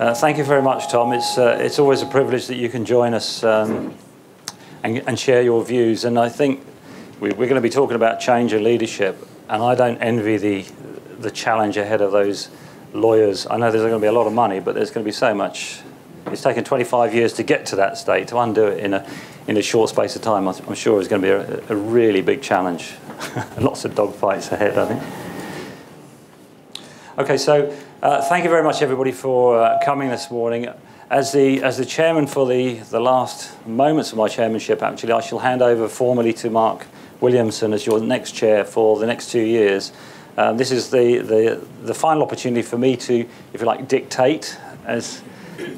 Uh, thank you very much, Tom. It's, uh, it's always a privilege that you can join us um, and, and, share your views. And I think we, are going to be talking about change and leadership. And I don't envy the, the challenge ahead of those lawyers. I know there's going to be a lot of money, but there's going to be so much. It's taken 25 years to get to that state. To undo it in a, in a short space of time, I'm sure is going to be a, a really big challenge. Lots of dogfights ahead, I think. Okay, so uh, thank you very much, everybody, for uh, coming this morning. As the, as the chairman for the, the last moments of my chairmanship, actually, I shall hand over formally to Mark Williamson as your next chair for the next two years. Um, this is the, the, the final opportunity for me to, if you like, dictate, as,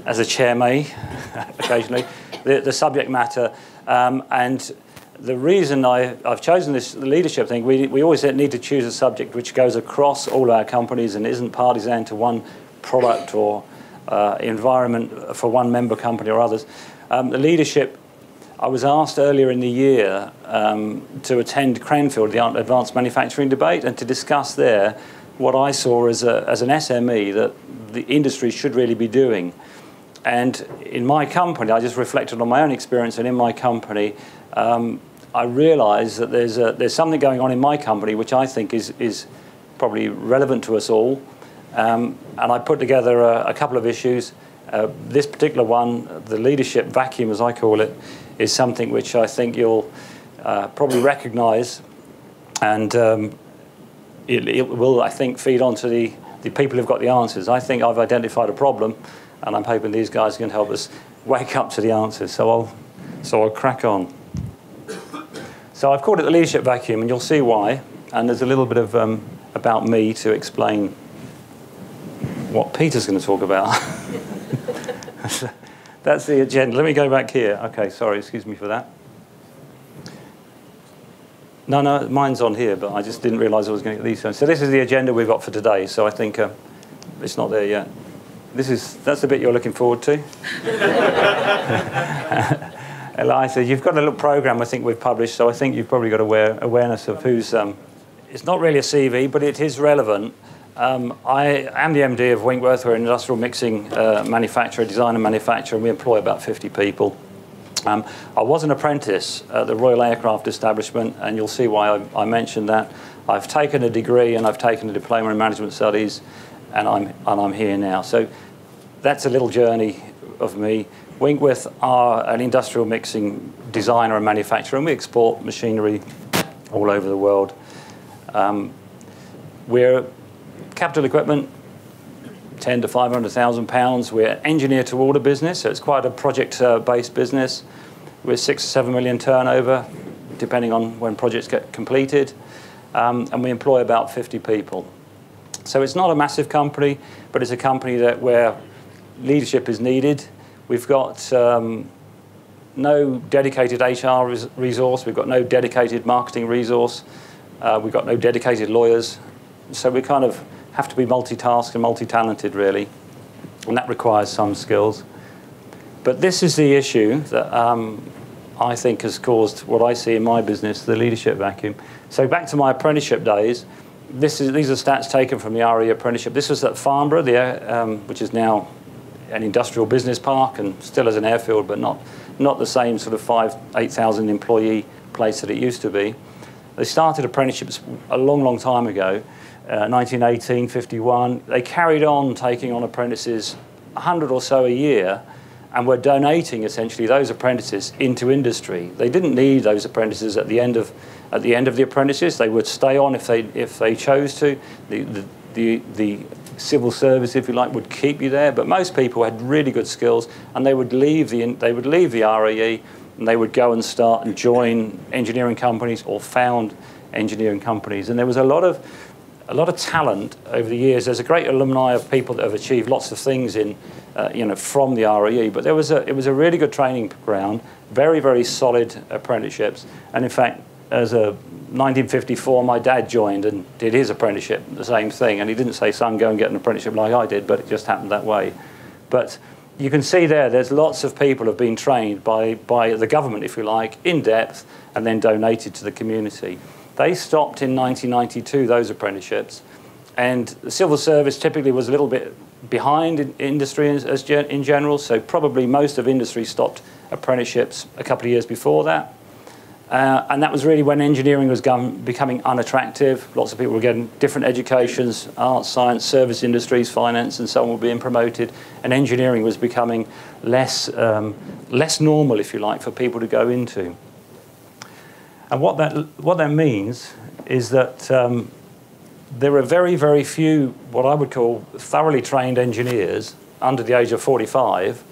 as a chair may occasionally, the, the subject matter. Um, and the reason I, have chosen this leadership thing, we, we always need to choose a subject which goes across all our companies and isn't partisan to one product or uh, environment for one member company or others. Um, the leadership, I was asked earlier in the year um, to attend Cranfield, the Advanced Manufacturing Debate, and to discuss there what I saw as, a, as an SME that the industry should really be doing. And in my company, I just reflected on my own experience, and in my company, um, I realise that there's, a, there's something going on in my company which I think is, is probably relevant to us all. Um, and I put together a, a couple of issues. Uh, this particular one, the leadership vacuum, as I call it, is something which I think you'll uh, probably recognise. And um, it, it, will, I think, feed on to the, the people who've got the answers. I think I've identified a problem, and I'm hoping these guys can help us wake up to the answers. So I'll, so I'll crack on. So I've called it the leadership vacuum, and you'll see why. And there's a little bit of um, about me to explain what Peter's going to talk about. That's the agenda. Let me go back here. Okay, sorry, excuse me for that. No, no, mine's on here, but I just didn't realise I was going to get these. So this is the agenda we've got for today. So I think uh, it's not there yet. This is that's the bit you're looking forward to. Eliza, you've got a little program I think we've published, so I think you've probably got aware, awareness of who's. Um, it's not really a CV, but it is relevant. Um, I am the MD of Winkworth. We're an industrial mixing uh, manufacturer, designer manufacturer, and we employ about 50 people. Um, I was an apprentice at the Royal Aircraft Establishment, and you'll see why I, I mentioned that. I've taken a degree and I've taken a diploma in management studies, and I'm, and I'm here now. So that's a little journey of me. Winkworth are an industrial mixing designer and manufacturer, and we export machinery all over the world. Um, we're capital equipment, 10 to 500,000 pounds. We're engineer to order business, so it's quite a project-based business. We're six to seven million turnover, depending on when projects get completed, um, and we employ about 50 people. So it's not a massive company, but it's a company that where leadership is needed. We've got um, no dedicated HR res resource. We've got no dedicated marketing resource. Uh, we've got no dedicated lawyers. So we kind of have to be multitask and multi-talented, really. And that requires some skills. But this is the issue that um, I think has caused what I see in my business, the leadership vacuum. So back to my apprenticeship days, this is, these are stats taken from the RAE apprenticeship. This was at Farnborough, the, um, which is now an industrial business park and still as an airfield, but not, not the same sort of five, 8,000 employee place that it used to be. They started apprenticeships a long, long time ago, uh, 1918, 51. They carried on taking on apprentices 100 or so a year and were donating essentially those apprentices into industry. They didn't need those apprentices at the end of at the end of the apprentices. They would stay on if they if they chose to. The the the, the civil service, if you like, would keep you there. But most people had really good skills, and they would leave the they would leave the RAE, and they would go and start and join engineering companies or found engineering companies. And there was a lot of a lot of talent over the years. There's a great alumni of people that have achieved lots of things in, uh, you know, from the RAE. But there was a it was a really good training ground, very very solid apprenticeships, and in fact, as a 1954, my dad joined and did his apprenticeship, the same thing. And he didn't say, son, go and get an apprenticeship like I did, but it just happened that way. But you can see there, there's lots of people have been trained by, by the government, if you like, in depth, and then donated to the community. They stopped in 1992, those apprenticeships. And the civil service typically was a little bit behind in industry as, as in general. So probably most of industry stopped apprenticeships a couple of years before that. Uh, and that was really when engineering was becoming unattractive. Lots of people were getting different educations, arts, science, service industries, finance, and so on were being promoted. And engineering was becoming less, um, less normal, if you like, for people to go into. And what that, what that means is that um, there are very, very few, what I would call thoroughly trained engineers under the age of 45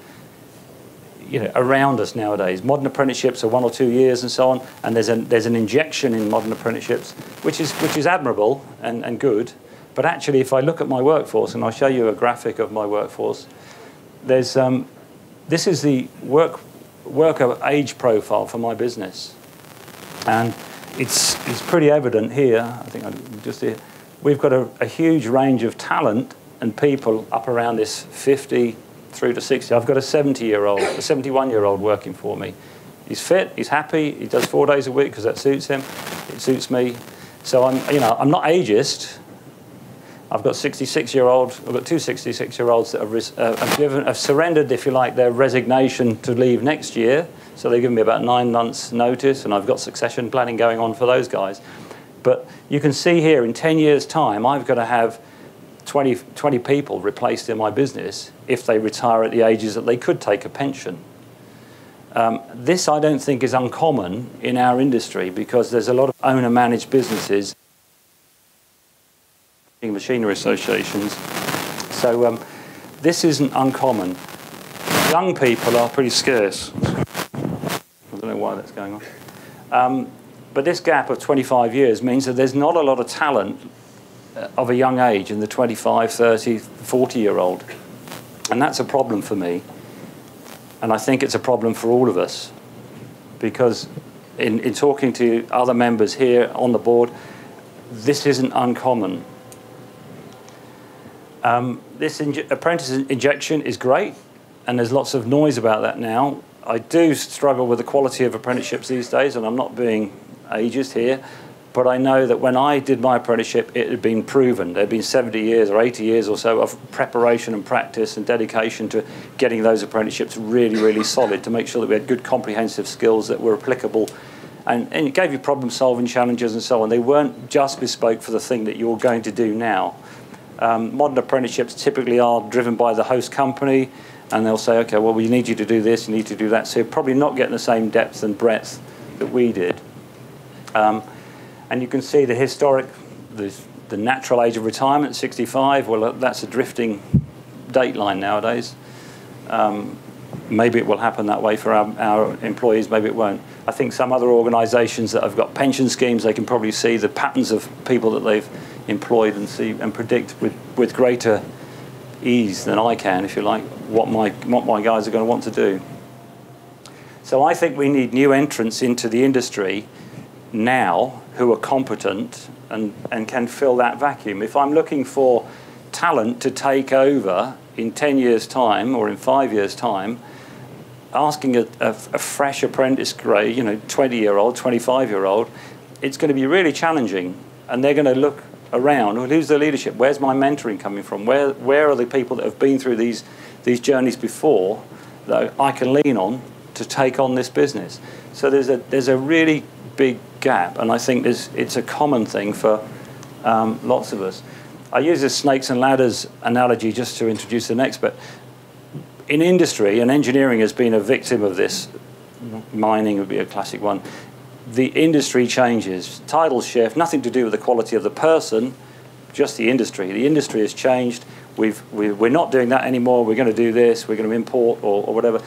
you know, around us nowadays. Modern apprenticeships are one or two years and so on, and there's an, there's an injection in modern apprenticeships, which is, which is admirable and, and good. But actually, if I look at my workforce, and I'll show you a graphic of my workforce, there's, um, this is the work, worker age profile for my business. And it's, it's pretty evident here, I think I'm just here, we've got a, a huge range of talent and people up around this 50, through to 60. I've got a 70 year old, a 71 year old working for me. He's fit, he's happy, he does four days a week because that suits him, it suits me. So I'm, you know, I'm not ageist. I've got 66 year old, I've got two 66 year olds that have, uh, have, given, have surrendered, if you like, their resignation to leave next year. So they've given me about nine months' notice, and I've got succession planning going on for those guys. But you can see here in 10 years' time, I've got to have 20, 20 people replaced in my business if they retire at the ages that they could take a pension. Um, this, I don't think, is uncommon in our industry because there's a lot of owner managed businesses, machinery associations. So, um, this isn't uncommon. Young people are pretty scarce. I don't know why that's going on. Um, but this gap of 25 years means that there's not a lot of talent of a young age in the 25, 30, 40 year old. And that's a problem for me. And I think it's a problem for all of us because in, in talking to other members here on the board, this isn't uncommon. Um, this apprentice injection is great, and there's lots of noise about that now. I do struggle with the quality of apprenticeships these days, and I'm not being ageist here. But I know that when I did my apprenticeship, it had been proven. There had been 70 years or 80 years or so of preparation and practice and dedication to getting those apprenticeships really, really solid to make sure that we had good comprehensive skills that were applicable. And, and it gave you problem solving challenges and so on. They weren't just bespoke for the thing that you're going to do now. Um, modern apprenticeships typically are driven by the host company and they'll say, okay, well, we need you to do this, you need to do that. So you're probably not getting the same depth and breadth that we did. Um, and you can see the historic, the, the natural age of retirement, 65. Well, that's a drifting date line nowadays. Um, maybe it will happen that way for our, our, employees, maybe it won't. I think some other organisations that have got pension schemes, they can probably see the patterns of people that they've employed and see and predict with, with greater ease than I can, if you like, what my, what my guys are going to want to do. So I think we need new entrants into the industry now who are competent and, and can fill that vacuum. If I'm looking for talent to take over in 10 years' time or in five years' time, asking a, a, a fresh apprentice grade, you know, 20 year old, 25 year old, it's going to be really challenging. And they're going to look around well, who's the leadership? Where's my mentoring coming from? Where, where are the people that have been through these, these journeys before that I can lean on to take on this business? So there's a, there's a really big gap, and I think it's a common thing for um, lots of us. I use this snakes and ladders analogy just to introduce the next, but in industry, and engineering has been a victim of this, mining would be a classic one, the industry changes. Titles shift, nothing to do with the quality of the person, just the industry. The industry has changed. We've, we, we are not doing that anymore. We're going to do this. We're going to import or, or whatever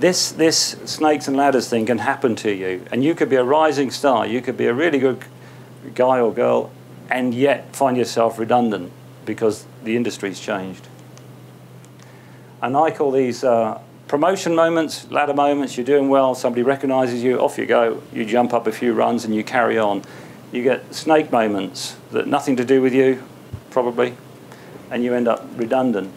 this, this snakes and ladders thing can happen to you. And you could be a rising star, you could be a really good guy or girl, and yet find yourself redundant because the industry's changed. And I call these uh, promotion moments, ladder moments. You're doing well, somebody recognizes you, off you go. You jump up a few runs and you carry on. You get snake moments that nothing to do with you, probably, and you end up redundant.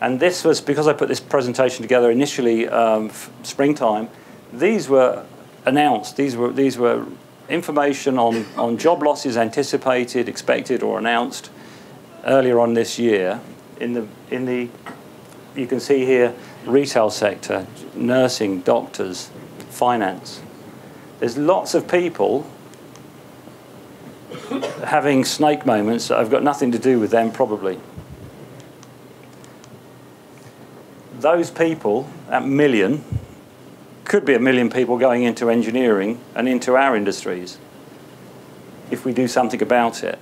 And this was because I put this presentation together initially um, springtime. These were announced. These were these were information on on job losses anticipated, expected, or announced earlier on this year in the, in the, you can see here, retail sector, nursing, doctors, finance. There's lots of people having snake moments have got nothing to do with them, probably. Those people, that million, could be a million people going into engineering and into our industries if we do something about it.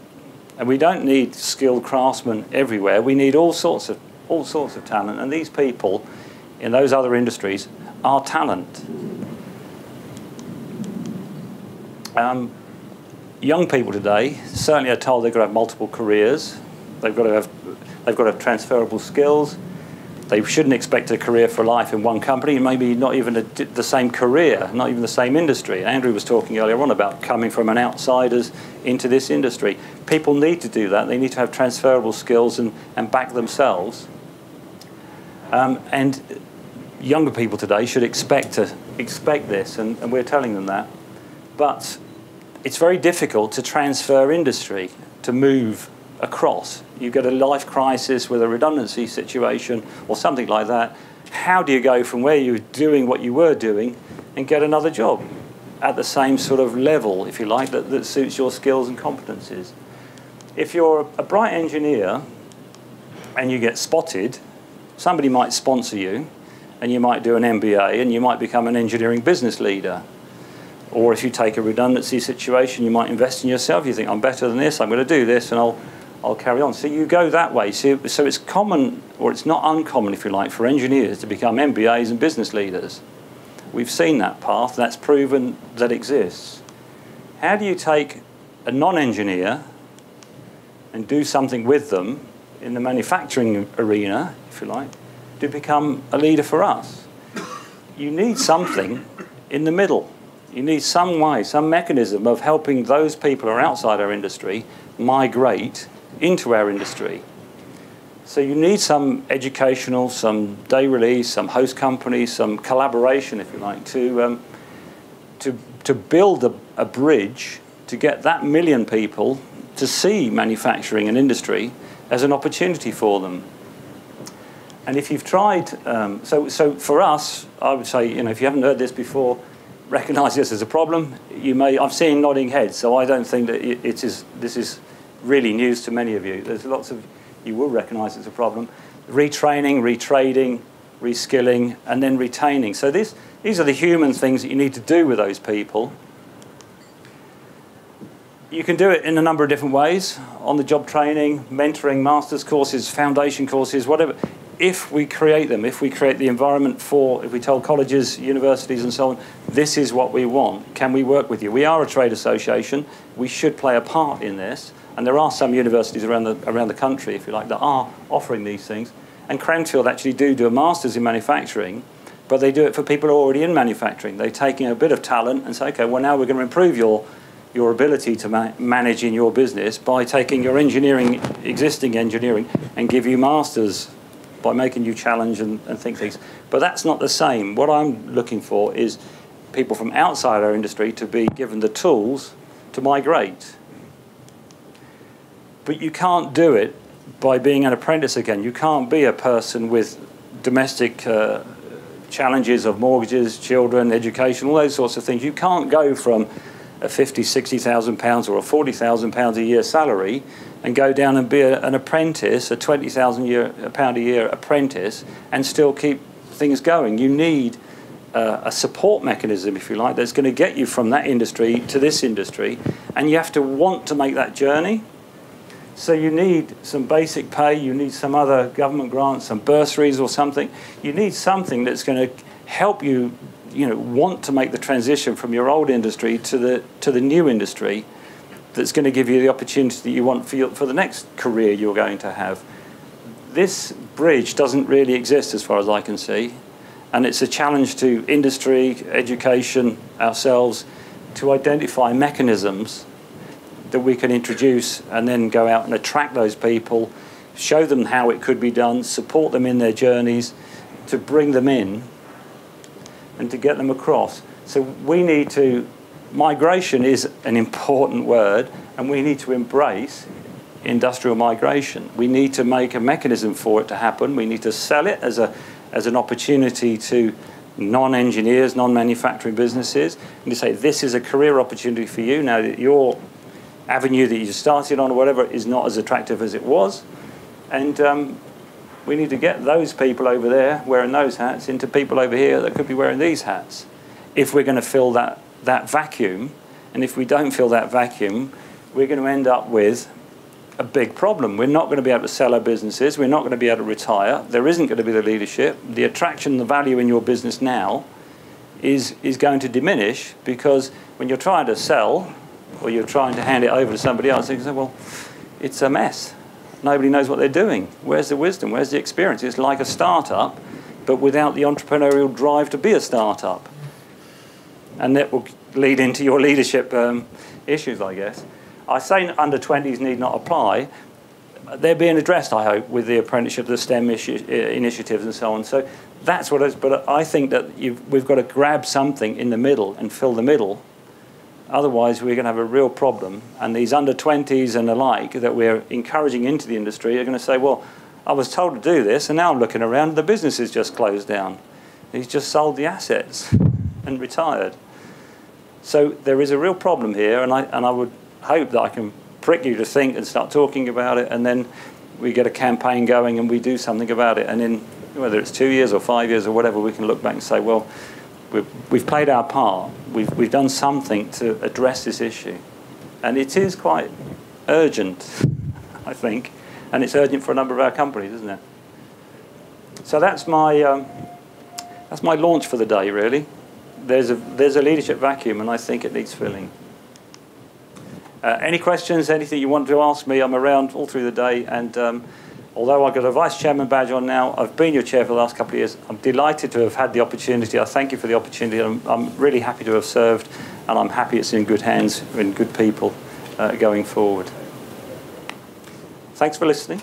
And we don't need skilled craftsmen everywhere. We need all sorts of all sorts of talent. And these people in those other industries are talent. Um, young people today certainly are told they've got to have multiple careers. They've got to have, they've got to have transferable skills. They shouldn't expect a career for life in one company, maybe not even a, the same career, not even the same industry. Andrew was talking earlier on about coming from an outsiders into this industry. People need to do that. They need to have transferable skills and, and back themselves. Um, and younger people today should expect to expect this, and, and we're telling them that. But it's very difficult to transfer industry, to move across. You get a life crisis with a redundancy situation or something like that. How do you go from where you're doing what you were doing and get another job at the same sort of level, if you like, that, that suits your skills and competencies? If you're a bright engineer and you get spotted, somebody might sponsor you and you might do an MBA and you might become an engineering business leader or if you take a redundancy situation, you might invest in yourself. You think, I'm better than this, I'm going to do this, and I'll, I'll carry on. So you go that way. So, so it's common, or it's not uncommon, if you like, for engineers to become MBAs and business leaders. We've seen that path, that's proven that exists. How do you take a non engineer and do something with them in the manufacturing arena, if you like, to become a leader for us? You need something in the middle. You need some way, some mechanism of helping those people who are outside our industry migrate into our industry. So you need some educational, some day release, some host companies, some collaboration, if you like, to, um, to, to build a, a bridge to get that million people to see manufacturing and industry as an opportunity for them. And if you've tried, um, so, so for us, I would say, you know, if you haven't heard this before, recognise this as a problem. You may, I've seen nodding heads, so I don't think that it, it is, this is really news to many of you. There's lots of, you will recognise it's a problem. Retraining, retrading, reskilling, and then retaining. So this, these are the human things that you need to do with those people. You can do it in a number of different ways on the job training, mentoring, master's courses, foundation courses, whatever if we create them, if we create the environment for, if we tell colleges, universities, and so on, this is what we want, can we work with you? We are a trade association. We should play a part in this. And there are some universities around the, around the country, if you like, that are offering these things. And Cranfield actually do do a master's in manufacturing, but they do it for people who are already in manufacturing. They're taking a bit of talent and say, okay, well, now we're going to improve your, your ability to ma manage in your business by taking your engineering, existing engineering, and give you masters by making you challenge and, and think things. But that's not the same. What I'm looking for is people from outside our industry to be given the tools to migrate. But you can't do it by being an apprentice again. You can't be a person with domestic uh, challenges of mortgages, children, education, all those sorts of things. You can't go from a 50, 60,000 pounds or a 40,000 pounds a year salary and go down and be a, an apprentice, a 20,000 pound a year apprentice, and still keep things going. You need uh, a support mechanism, if you like, that's going to get you from that industry to this industry, and you have to want to make that journey. So you need some basic pay, you need some other government grants, some bursaries or something. You need something that's going to help you, you know, want to make the transition from your old industry to the to the new industry that's going to give you the opportunity that you want for, your, for the next career you're going to have. This bridge doesn't really exist as far as I can see, and it's a challenge to industry, education, ourselves, to identify mechanisms that we can introduce and then go out and attract those people, show them how it could be done, support them in their journeys, to bring them in and to get them across. So we need to migration is an important word, and we need to embrace industrial migration. We need to make a mechanism for it to happen. We need to sell it as, a, as an opportunity to non-engineers, non-manufacturing businesses, and to say this is a career opportunity for you now that your avenue that you started on or whatever is not as attractive as it was. And um, we need to get those people over there wearing those hats into people over here that could be wearing these hats if we're going to fill that, that vacuum. And if we don't fill that vacuum, we're going to end up with a big problem. We're not going to be able to sell our businesses. We're not going to be able to retire. There isn't going to be the leadership. The attraction, the value in your business now is, is going to diminish because when you're trying to sell or you're trying to hand it over to somebody else, you say, well, it's a mess. Nobody knows what they're doing. Where's the wisdom? Where's the experience? It's like a startup, but without the entrepreneurial drive to be a startup. And that will lead into your leadership um, issues, I guess. I say under 20s need not apply. They're being addressed, I hope, with the apprenticeship, the STEM issue, initiatives, and so on. So that's what it is. But I think that we've got to grab something in the middle and fill the middle. Otherwise, we're going to have a real problem. And these under 20s and the like that we're encouraging into the industry are going to say, well, I was told to do this, and now I'm looking around, the business has just closed down. He's just sold the assets and retired. So there is a real problem here, and I, and I would hope that I can prick you to think and start talking about it, and then we get a campaign going and we do something about it. And in whether it's two years or five years or whatever, we can look back and say, well, we've, we've played our part. We've, we've done something to address this issue. And it is quite urgent, I think. And it's urgent for a number of our companies, isn't it? So that's my, um, that's my launch for the day, really. There's a, there's a leadership vacuum, and I think it needs filling. Uh, any questions, anything you want to ask me, I'm around all through the day. And um, although I've got a vice chairman badge on now, I've been your chair for the last couple of years. I'm delighted to have had the opportunity. I thank you for the opportunity. I'm, I'm really happy to have served, and I'm happy it's in good hands and good people uh, going forward. Thanks for listening.